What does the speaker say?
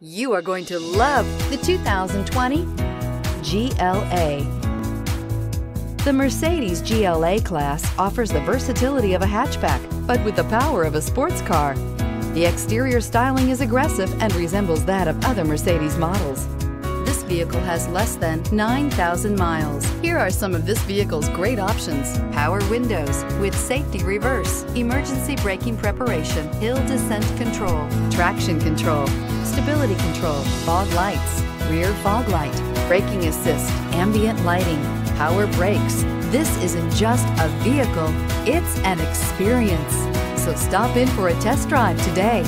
You are going to love the 2020 GLA. The Mercedes GLA class offers the versatility of a hatchback, but with the power of a sports car. The exterior styling is aggressive and resembles that of other Mercedes models. Vehicle has less than 9,000 miles. Here are some of this vehicle's great options. Power windows with safety reverse, emergency braking preparation, hill descent control, traction control, stability control, fog lights, rear fog light, braking assist, ambient lighting, power brakes. This isn't just a vehicle, it's an experience. So stop in for a test drive today.